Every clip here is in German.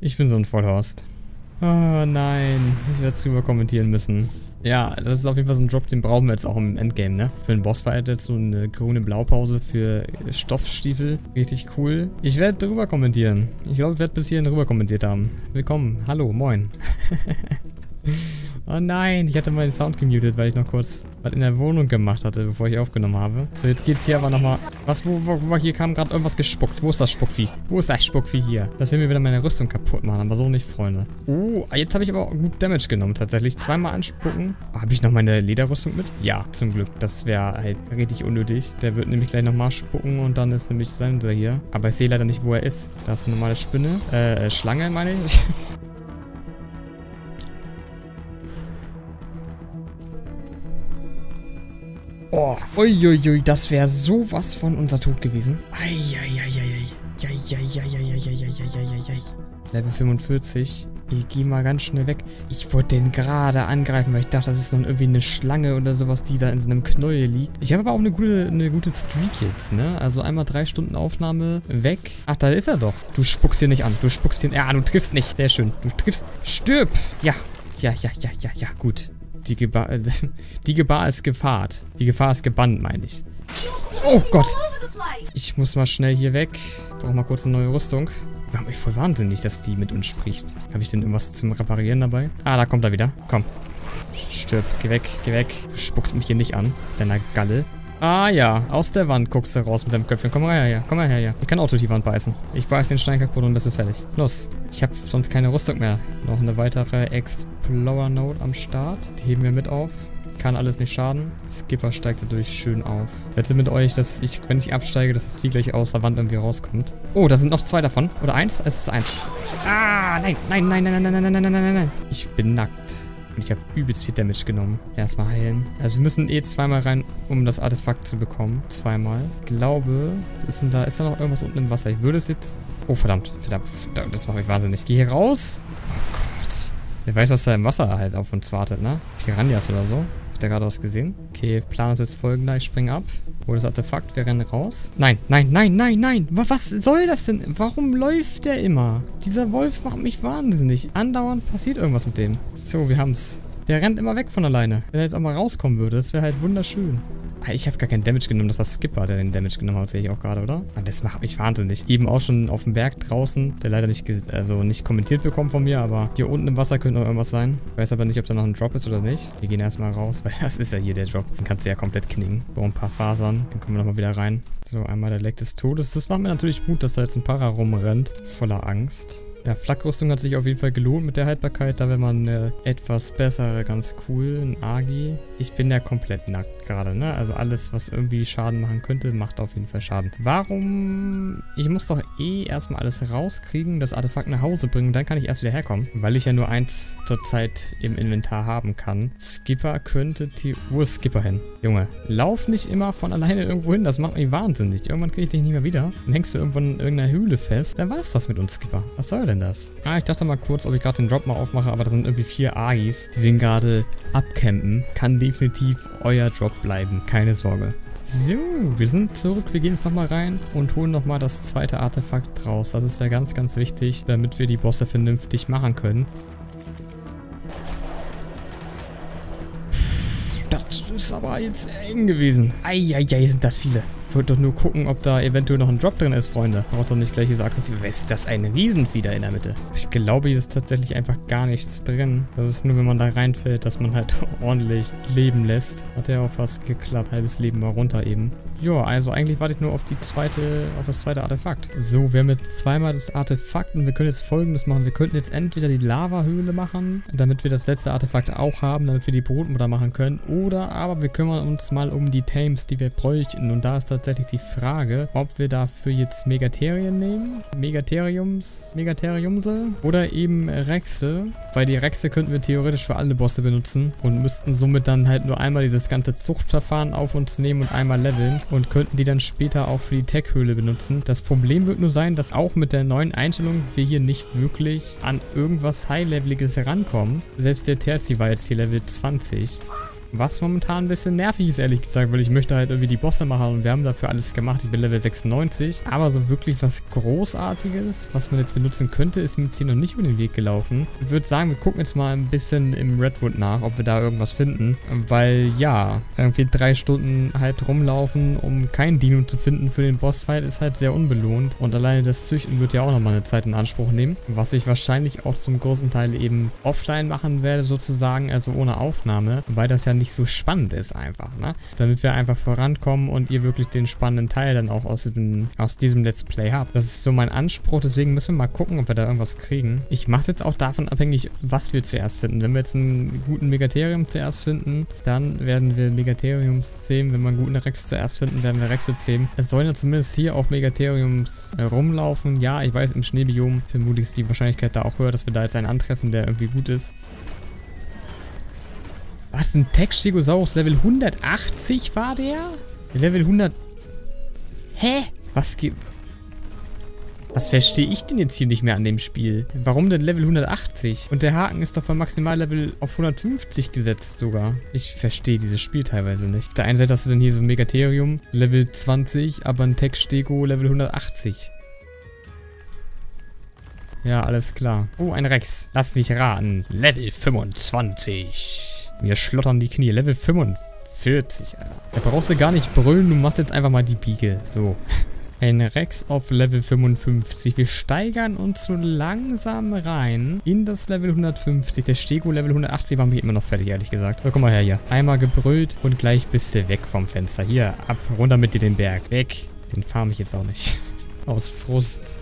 Ich bin so ein Vollhorst. Oh nein, ich werde es drüber kommentieren müssen. Ja, das ist auf jeden Fall so ein Drop, den brauchen wir jetzt auch im Endgame, ne? Für den Bossfight jetzt so eine grüne Blaupause für Stoffstiefel. Richtig cool. Ich werde drüber kommentieren. Ich glaube, ich werde bis hierhin drüber kommentiert haben. Willkommen. Hallo, moin. Oh nein, ich hatte meinen Sound gemutet, weil ich noch kurz was in der Wohnung gemacht hatte, bevor ich aufgenommen habe. So, jetzt geht's hier aber nochmal... Was, wo, wo, wo, hier kam gerade irgendwas gespuckt. Wo ist das Spuckvieh? Wo ist das Spuckvieh hier? Das will mir wieder meine Rüstung kaputt machen, aber so nicht, Freunde. Oh, jetzt habe ich aber auch gut Damage genommen, tatsächlich. Zweimal anspucken. Oh, habe ich noch meine Lederrüstung mit? Ja, zum Glück. Das wäre halt richtig unnötig. Der wird nämlich gleich nochmal spucken und dann ist nämlich sein hier. Aber ich sehe leider nicht, wo er ist. Das ist eine normale Spinne. Äh, Schlange, meine ich. uiuiui, das wäre sowas von unser Tod gewesen. Eieieiei. Level 45. Ich gehe mal ganz schnell weg. Ich wollte den gerade angreifen, weil ich dachte, das ist noch irgendwie eine Schlange oder sowas, die da in so einem Knäuel liegt. Ich habe aber auch eine gute, eine gute Streak jetzt, ne? Also einmal drei Stunden Aufnahme weg. Ach, da ist er doch. Du spuckst hier nicht an. Du spuckst hier... Ja, du triffst nicht. Sehr schön. Du triffst... Stirb! Ja. Ja, ja, ja, ja, ja. Gut. Die Gebar, die Gebar ist gefahrt. Die Gefahr ist gebannt, meine ich. Oh Gott. Ich muss mal schnell hier weg. Ich brauche mal kurz eine neue Rüstung. War mich voll wahnsinnig, dass die mit uns spricht. Habe ich denn irgendwas zum Reparieren dabei? Ah, da kommt er wieder. Komm. Stirb. Geh weg. Geh weg. Du spuckst mich hier nicht an. Deiner Galle. Ah ja, aus der Wand guckst du raus mit deinem Köpfchen. Komm mal her, ja. Komm mal her, ja. Ich kann auch durch die Wand beißen. Ich beiß den Stein kaputt und bist du fertig. Los. Ich habe sonst keine Rüstung mehr. Noch eine weitere Explorer Note am Start. Die heben wir mit auf. Kann alles nicht schaden. Skipper steigt dadurch schön auf. Wette mit euch, dass ich, wenn ich absteige, dass das Vieh gleich aus der Wand irgendwie rauskommt. Oh, da sind noch zwei davon. Oder eins? Es ist eins. Ah, nein, nein, nein, nein, nein, nein, nein, nein, nein, nein, nein. Ich bin nackt. Und ich habe übelst viel Damage genommen. Erstmal heilen. Also wir müssen eh zweimal rein, um das Artefakt zu bekommen. Zweimal. Ich glaube, ist denn da, ist da noch irgendwas unten im Wasser? Ich würde es jetzt... Oh, verdammt. Verdammt. verdammt das macht mich wahnsinnig. Ich gehe hier raus. Oh Gott. Wer weiß, was da im Wasser halt auf uns wartet, ne? Piranhas oder so. Habt ihr gerade was gesehen? Okay, Plan ist jetzt folgender. Ich springe ab. Hol das Artefakt. Wir rennen raus. Nein, nein, nein, nein, nein. Was soll das denn? Warum läuft der immer? Dieser Wolf macht mich wahnsinnig. Andauernd passiert irgendwas mit dem. So, wir haben's. Der rennt immer weg von alleine. Wenn er jetzt auch mal rauskommen würde, das wäre halt wunderschön. Ich habe gar keinen Damage genommen. Das war Skipper, der den Damage genommen hat, sehe ich auch gerade, oder? Ah, das macht mich wahnsinnig. Eben auch schon auf dem Berg draußen, der leider nicht, also nicht kommentiert bekommen von mir, aber hier unten im Wasser könnte noch irgendwas sein. Ich weiß aber nicht, ob da noch ein Drop ist oder nicht. Wir gehen erstmal raus, weil das ist ja hier der Drop. Den kannst du ja komplett knicken. So ein paar Fasern. Dann kommen wir nochmal wieder rein. So, einmal der Leck des Todes. Das macht mir natürlich Mut, dass da jetzt ein Para rumrennt. Voller Angst. Ja, Flakrüstung hat sich auf jeden Fall gelohnt mit der Haltbarkeit. Da wäre man eine etwas bessere, ganz cool. Ein Agi. Ich bin ja komplett nackt gerade, ne? Also alles, was irgendwie Schaden machen könnte, macht auf jeden Fall Schaden. Warum? Ich muss doch eh erstmal alles rauskriegen, das Artefakt nach Hause bringen. Dann kann ich erst wieder herkommen. Weil ich ja nur eins zurzeit im Inventar haben kann. Skipper könnte... Wo ist Skipper hin? Junge, lauf nicht immer von alleine irgendwo hin. Das macht mich wahnsinnig. Irgendwann kriege ich dich nicht mehr wieder. Dann hängst du irgendwann in irgendeiner Höhle fest. Dann war es das mit uns, Skipper. Was soll denn denn das? Ah, ich dachte mal kurz, ob ich gerade den Drop mal aufmache, aber da sind irgendwie vier Agis, die den gerade abcampen. Kann definitiv euer Drop bleiben. Keine Sorge. So, wir sind zurück. Wir gehen jetzt nochmal rein und holen nochmal das zweite Artefakt raus. Das ist ja ganz, ganz wichtig, damit wir die Bosse vernünftig machen können. Das ist aber jetzt eng gewesen. Eieiei, sind das viele. Wollte doch nur gucken, ob da eventuell noch ein Drop drin ist, Freunde. Braucht doch nicht gleich diese aggressive. Was ist das? Ein Riesenvieh da in der Mitte. Ich glaube, hier ist tatsächlich einfach gar nichts drin. Das ist nur, wenn man da reinfällt, dass man halt ordentlich leben lässt. Hat ja auch fast geklappt. Halbes Leben war runter eben. Ja, also eigentlich warte ich nur auf die zweite, auf das zweite Artefakt. So, wir haben jetzt zweimal das Artefakt und wir können jetzt folgendes machen. Wir könnten jetzt entweder die Lava-Höhle machen, damit wir das letzte Artefakt auch haben, damit wir die Brotmutter machen können. Oder aber wir kümmern uns mal um die Tames, die wir bräuchten. Und da ist tatsächlich die Frage, ob wir dafür jetzt Megaterien nehmen. Megatheriums, Megatheriumse oder eben Rexe. Weil die Rexe könnten wir theoretisch für alle Bosse benutzen und müssten somit dann halt nur einmal dieses ganze Zuchtverfahren auf uns nehmen und einmal leveln und könnten die dann später auch für die Tech-Höhle benutzen. Das Problem wird nur sein, dass auch mit der neuen Einstellung wir hier nicht wirklich an irgendwas High-Leveliges rankommen. Selbst der Terzi war jetzt hier Level 20. Was momentan ein bisschen nervig ist, ehrlich gesagt, weil ich möchte halt irgendwie die Bosse machen und wir haben dafür alles gemacht. Ich bin Level 96, aber so wirklich was Großartiges, was man jetzt benutzen könnte, ist mir jetzt hier noch nicht über den Weg gelaufen. Ich würde sagen, wir gucken jetzt mal ein bisschen im Redwood nach, ob wir da irgendwas finden, weil ja, irgendwie drei Stunden halt rumlaufen, um kein Dino zu finden für den Bossfight, ist halt sehr unbelohnt und alleine das Züchten wird ja auch nochmal eine Zeit in Anspruch nehmen, was ich wahrscheinlich auch zum großen Teil eben offline machen werde sozusagen, also ohne Aufnahme, weil das ja nicht so spannend ist einfach, ne? Damit wir einfach vorankommen und ihr wirklich den spannenden Teil dann auch aus diesem, aus diesem Let's Play habt. Das ist so mein Anspruch, deswegen müssen wir mal gucken, ob wir da irgendwas kriegen. Ich mache jetzt auch davon abhängig, was wir zuerst finden. Wenn wir jetzt einen guten Megatherium zuerst finden, dann werden wir Megatheriums zähmen. Wenn wir einen guten Rex zuerst finden, werden wir Rexe zähmen. Es sollen ja zumindest hier auch Megatheriums äh, rumlaufen. Ja, ich weiß, im Schneebiom vermutlich ist die Wahrscheinlichkeit da auch höher, dass wir da jetzt einen antreffen, der irgendwie gut ist. Was, ein Textigosaurus Level 180 war der? Level 100... Hä? Was gibt... Was verstehe ich denn jetzt hier nicht mehr an dem Spiel? Warum denn Level 180? Und der Haken ist doch beim Maximallevel auf 150 gesetzt sogar. Ich verstehe dieses Spiel teilweise nicht. Auf der einen Seite hast du dann hier so ein Megatherium, Level 20, aber ein Textego Level 180. Ja, alles klar. Oh, ein Rex. Lass mich raten. Level 25. Mir schlottern die Knie. Level 45, Alter. Da brauchst du gar nicht brüllen, du machst jetzt einfach mal die Biege. So. Ein Rex auf Level 55. Wir steigern uns so langsam rein in das Level 150. Der Stego Level 180 machen wir immer noch fertig, ehrlich gesagt. So, komm mal her hier. Einmal gebrüllt und gleich bist du weg vom Fenster. Hier, ab, runter mit dir den Berg. Weg. Den farm ich jetzt auch nicht. Aus Frust.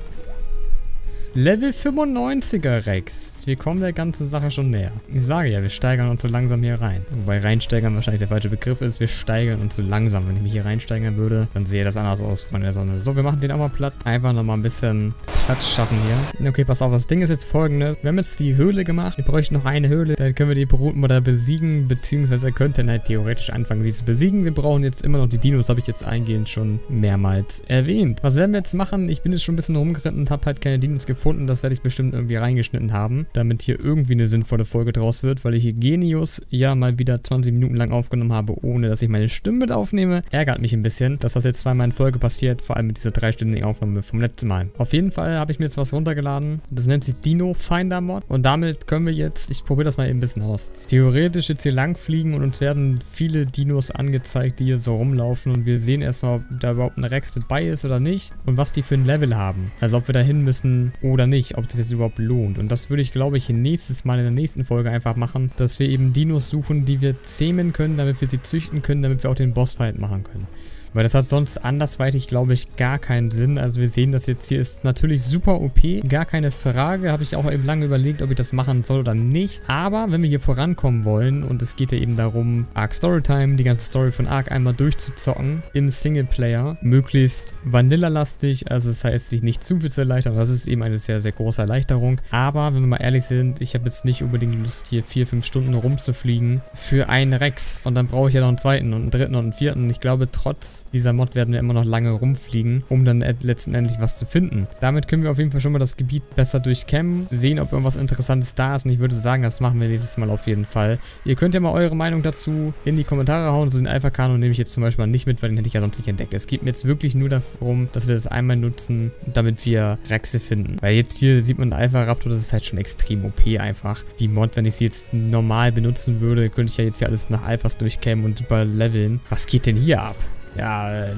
Level 95er Rex wir kommen der ganzen Sache schon näher. Ich sage ja, wir steigern uns so langsam hier rein. Wobei reinsteigern wahrscheinlich der falsche Begriff ist. Wir steigern uns so langsam. Wenn ich mich hier reinsteigern würde, dann sähe das anders aus von der Sonne. So, wir machen den auch mal platt. Einfach nochmal ein bisschen Platz schaffen hier. Okay, pass auf. Das Ding ist jetzt folgendes. Wir haben jetzt die Höhle gemacht. Wir bräuchten noch eine Höhle. Dann können wir die Brutmutter besiegen. Beziehungsweise könnten halt theoretisch anfangen, sie zu besiegen. Wir brauchen jetzt immer noch die Dinos. Habe ich jetzt eingehend schon mehrmals erwähnt. Was werden wir jetzt machen? Ich bin jetzt schon ein bisschen rumgeritten und habe halt keine Dinos gefunden. Das werde ich bestimmt irgendwie reingeschnitten haben damit hier irgendwie eine sinnvolle Folge draus wird, weil ich hier Genius ja mal wieder 20 Minuten lang aufgenommen habe, ohne dass ich meine Stimme mit aufnehme. Ärgert mich ein bisschen, dass das jetzt zweimal in Folge passiert, vor allem mit dieser dreistündigen Aufnahme vom letzten Mal. Auf jeden Fall habe ich mir jetzt was runtergeladen. Das nennt sich Dino Finder Mod und damit können wir jetzt, ich probiere das mal eben ein bisschen aus, theoretisch jetzt hier lang fliegen und uns werden viele Dinos angezeigt, die hier so rumlaufen und wir sehen erstmal, ob da überhaupt ein Rex mit bei ist oder nicht und was die für ein Level haben. Also ob wir da hin müssen oder nicht, ob das jetzt überhaupt lohnt. Und das würde ich, glaube ich, nächstes Mal in der nächsten Folge einfach machen, dass wir eben Dinos suchen, die wir zähmen können, damit wir sie züchten können, damit wir auch den Bossfight machen können. Weil das hat sonst andersweitig, glaube ich, gar keinen Sinn. Also wir sehen das jetzt hier ist natürlich super OP. Gar keine Frage. Habe ich auch eben lange überlegt, ob ich das machen soll oder nicht. Aber wenn wir hier vorankommen wollen und es geht ja eben darum, Ark Storytime, die ganze Story von Ark einmal durchzuzocken im Singleplayer, möglichst Vanilla-lastig, also das heißt, sich nicht zu viel zu erleichtern. Das ist eben eine sehr, sehr große Erleichterung. Aber wenn wir mal ehrlich sind, ich habe jetzt nicht unbedingt Lust, hier vier, fünf Stunden rumzufliegen für einen Rex. Und dann brauche ich ja noch einen zweiten und einen dritten und einen vierten. Ich glaube, trotz dieser Mod werden wir immer noch lange rumfliegen, um dann letzten Endes was zu finden. Damit können wir auf jeden Fall schon mal das Gebiet besser durchkämmen, sehen, ob irgendwas Interessantes da ist und ich würde sagen, das machen wir nächstes Mal auf jeden Fall. Ihr könnt ja mal eure Meinung dazu in die Kommentare hauen. So den Alpha-Kanon nehme ich jetzt zum Beispiel nicht mit, weil den hätte ich ja sonst nicht entdeckt. Es geht mir jetzt wirklich nur darum, dass wir das einmal nutzen, damit wir Rexe finden. Weil jetzt hier sieht man Alpha-Raptor, das ist halt schon extrem OP einfach. Die Mod, wenn ich sie jetzt normal benutzen würde, könnte ich ja jetzt hier alles nach Alphas durchkämmen und super leveln. Was geht denn hier ab? Ja,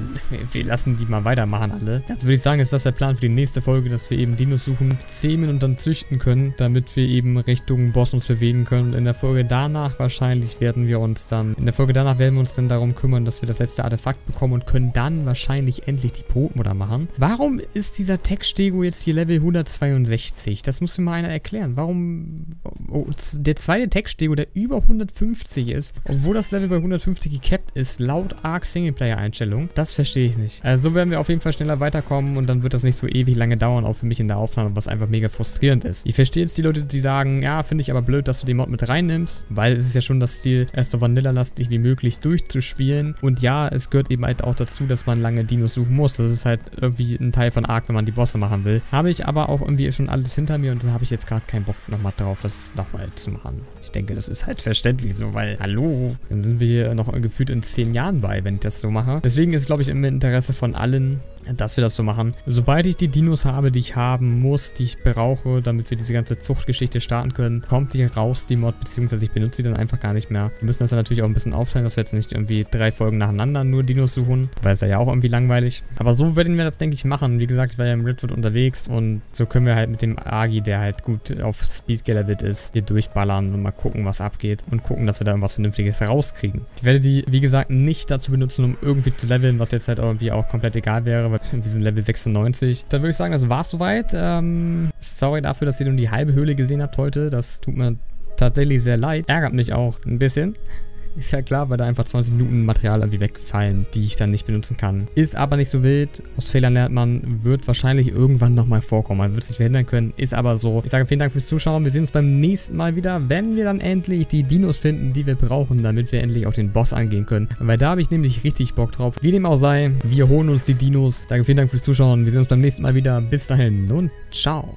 wir lassen die mal weitermachen alle. Jetzt würde ich sagen, ist das der Plan für die nächste Folge, dass wir eben Dinos suchen, zähmen und dann züchten können, damit wir eben Richtung Boss uns bewegen können. Und in der Folge danach wahrscheinlich werden wir uns dann, in der Folge danach werden wir uns dann darum kümmern, dass wir das letzte Artefakt bekommen und können dann wahrscheinlich endlich die Brotmutter machen. Warum ist dieser Textstego jetzt hier Level 162? Das muss mir mal einer erklären. Warum der zweite Textstego, der über 150 ist, obwohl das Level bei 150 gecapped ist, laut Arc Singleplayer Einstellungen. Das verstehe ich nicht. Also so werden wir auf jeden Fall schneller weiterkommen und dann wird das nicht so ewig lange dauern, auch für mich in der Aufnahme, was einfach mega frustrierend ist. Ich verstehe jetzt die Leute, die sagen, ja, finde ich aber blöd, dass du den Mod mit reinnimmst, weil es ist ja schon das Ziel, erst so Vanilla-lastig wie möglich durchzuspielen. Und ja, es gehört eben halt auch dazu, dass man lange Dinos suchen muss. Das ist halt irgendwie ein Teil von Ark, wenn man die Bosse machen will. Habe ich aber auch irgendwie schon alles hinter mir und da habe ich jetzt gerade keinen Bock nochmal drauf, das nochmal zu machen. Ich denke, das ist halt verständlich so, weil, hallo, dann sind wir hier noch gefühlt in zehn Jahren bei, wenn ich das so mache. Deswegen ist, glaube ich, im Interesse von allen, dass wir das so machen. Sobald ich die Dinos habe, die ich haben muss, die ich brauche, damit wir diese ganze Zuchtgeschichte starten können, kommt die raus, die Mod, beziehungsweise ich benutze sie dann einfach gar nicht mehr. Wir müssen das dann natürlich auch ein bisschen aufteilen, dass wir jetzt nicht irgendwie drei Folgen nacheinander nur Dinos suchen, weil es ja auch irgendwie langweilig. Aber so werden wir das, denke ich, machen. Wie gesagt, ich war ja im Redwood unterwegs und so können wir halt mit dem Agi, der halt gut auf Speed gelevelt ist, hier durchballern und mal gucken, was abgeht und gucken, dass wir da irgendwas Vernünftiges rauskriegen. Ich werde die, wie gesagt, nicht dazu benutzen, um irgendwie zu leveln, was jetzt halt irgendwie auch komplett egal wäre, weil wir sind Level 96. Dann würde ich sagen, das war's soweit. Ähm, sorry dafür, dass ihr nur die halbe Höhle gesehen habt heute. Das tut mir tatsächlich sehr leid. Ärgert mich auch ein bisschen. Ist ja klar, weil da einfach 20 Minuten Material irgendwie wegfallen, die ich dann nicht benutzen kann. Ist aber nicht so wild. Aus Fehlern lernt man, wird wahrscheinlich irgendwann nochmal vorkommen. Man wird es nicht verhindern können, ist aber so. Ich sage vielen Dank fürs Zuschauen. Wir sehen uns beim nächsten Mal wieder, wenn wir dann endlich die Dinos finden, die wir brauchen, damit wir endlich auch den Boss angehen können. Weil da habe ich nämlich richtig Bock drauf. Wie dem auch sei, wir holen uns die Dinos. Danke, vielen Dank fürs Zuschauen. Wir sehen uns beim nächsten Mal wieder. Bis dahin und ciao.